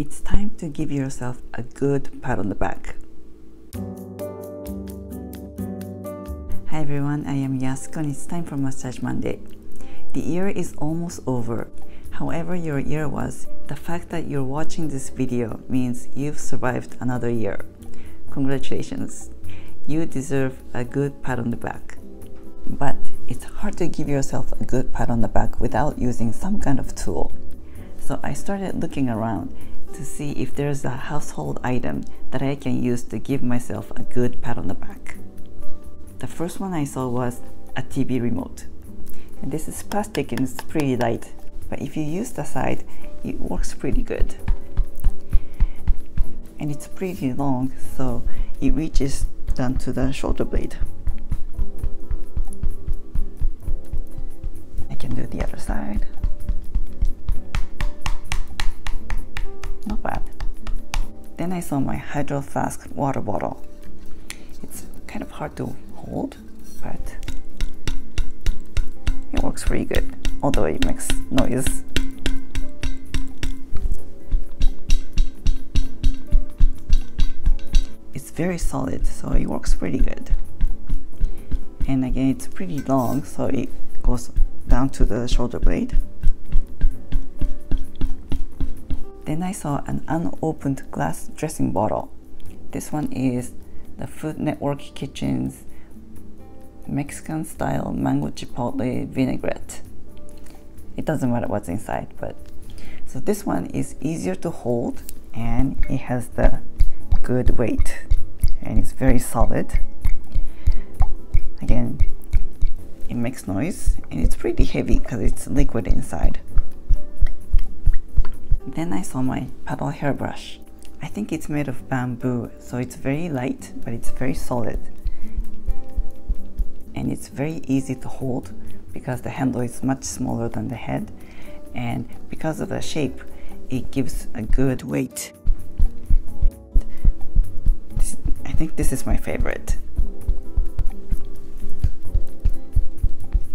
it's time to give yourself a good pat on the back. Hi everyone, I am Yasuko and it's time for Massage Monday. The year is almost over. However your year was, the fact that you're watching this video means you've survived another year. Congratulations. You deserve a good pat on the back. But it's hard to give yourself a good pat on the back without using some kind of tool. So I started looking around to see if there's a household item that I can use to give myself a good pat on the back. The first one I saw was a TV remote. And this is plastic and it's pretty light, but if you use the side, it works pretty good. And it's pretty long, so it reaches down to the shoulder blade. I can do the other side. Then I saw my Hydro Flask water bottle. It's kind of hard to hold, but it works pretty good, although it makes noise. It's very solid, so it works pretty good. And again, it's pretty long, so it goes down to the shoulder blade. Then I saw an unopened glass dressing bottle. This one is the Food Network Kitchen's Mexican style mango chipotle vinaigrette. It doesn't matter what's inside, but so this one is easier to hold and it has the good weight and it's very solid. Again, it makes noise and it's pretty heavy because it's liquid inside. Then I saw my paddle hairbrush. I think it's made of bamboo, so it's very light, but it's very solid. And it's very easy to hold because the handle is much smaller than the head. And because of the shape it gives a good weight. I think this is my favorite.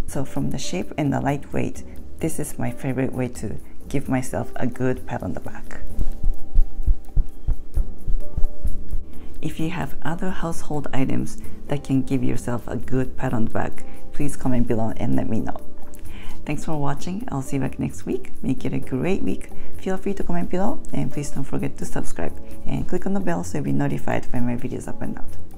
So from the shape and the lightweight this is my favorite way to give myself a good pat on the back If you have other household items that can give yourself a good pat on the back, please comment below and let me know. Thanks for watching. I'll see you back next week. Make it a great week. Feel free to comment below and please don't forget to subscribe and click on the bell so you'll be notified when my videos up and out.